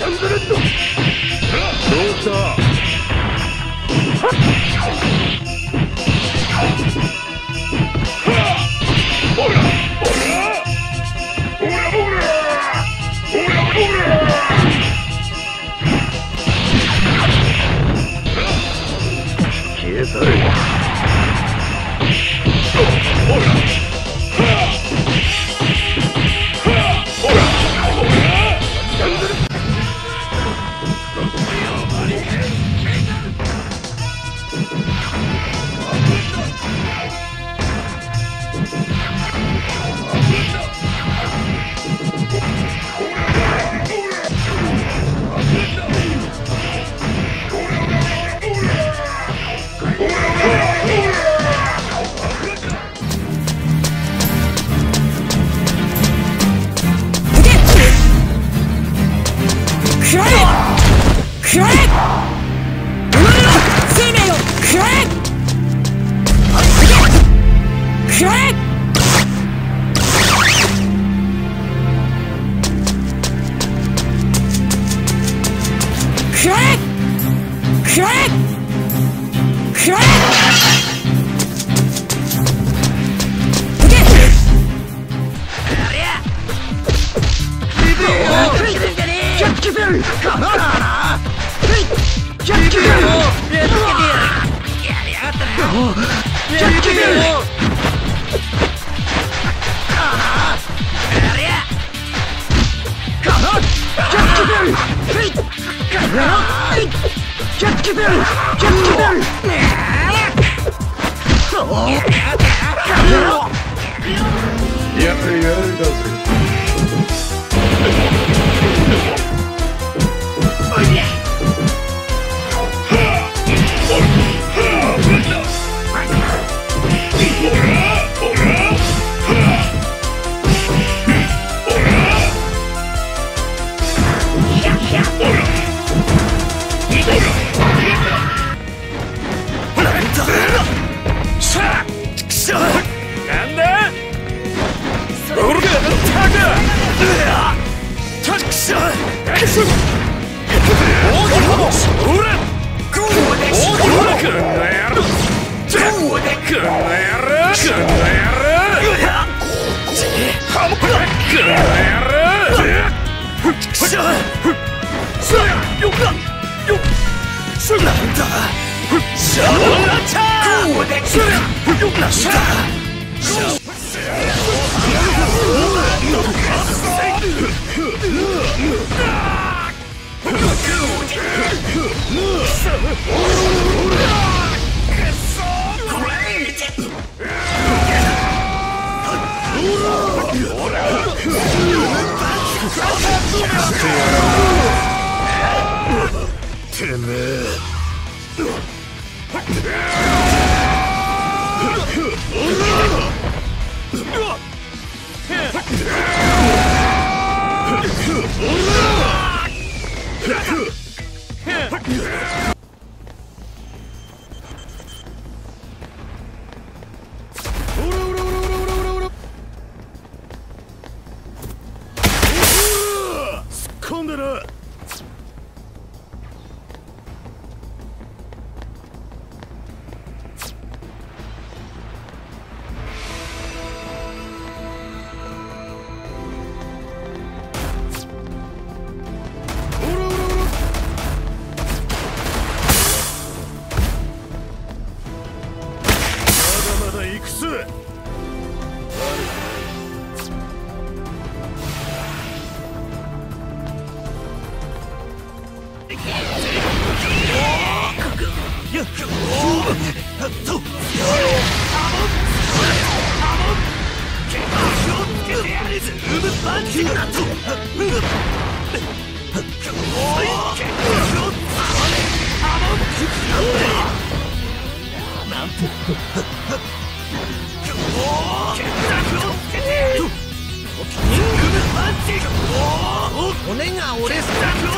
どうした？くらえ己の生命をくらえくらえくらえくらえくらえキャッチベルかなジけてるあありゃかっキャッキてるキャッキキャッキキャッキ Shut up! Great! てめえ。すこんでる悪なん。と骨が折れそう。